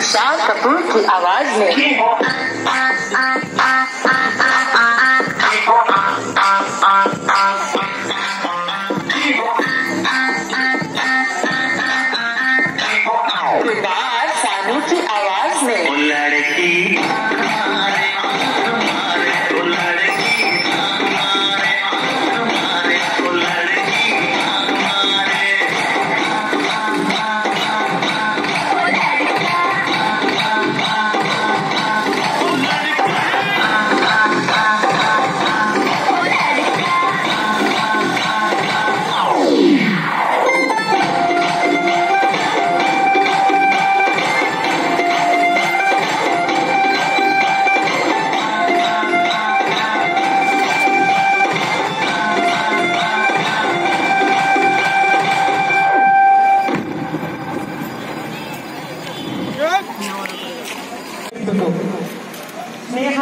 शाह कपूर की आवाज़ में। की आवाज़ में। लड़की ಸ್ನೇಹ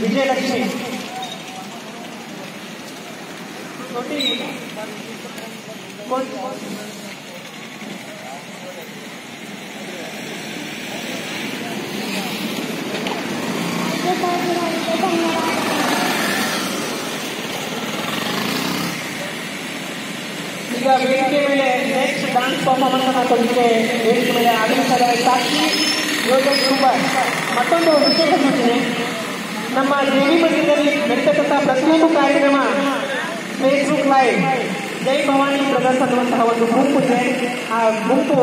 ವಿಜಯಲಕ್ಷ್ಮಿ ನೋಡಿ ಈಗ ವೇದಿಕೆ ಮೇಲೆ ನೆಕ್ಸ್ಟ್ ಡಾನ್ಸ್ ಪರ್ಫಾರ್ಮೆನ್ಸ್ ಅನ್ನ ಕೊಡಲಿಕ್ಕೆ ವೇದಿಕೆ ಮೇಲೆ ಆಗಮಿಸಿದ್ದಾರೆ ಸಾಕ್ಷಿ ಯೋಗೇಶ್ ತುಂಬ. ಮತ್ತೊಂದು ವಿಶೇಷ ಸೂಚನೆ. ನಮ್ಮ ದೇವಿ ಮಂದಿರದಲ್ಲಿ ನಡೀತಕ್ಕಂಥ ಪ್ರತಿಯೊಂದು ಕಾರ್ಯಕ್ರಮ Facebook live Jai Bhavani Brothers ಅನ್ನುವಂತಹ ಒಂದು ಗುಂಪು ಇದೆ. ಆ ಗುಂಪು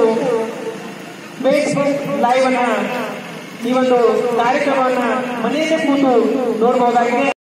ಫೇಸ್ಬುಕ್ ಲೈವ್ ಅನ್ನ ಈ ಒಂದು ಕಾರ್ಯಕ್ರಮವನ್ನು ಮನೆಯಲ್ಲೇ ಕೂತು ನೋಡಬಹುದಾಗಿದೆ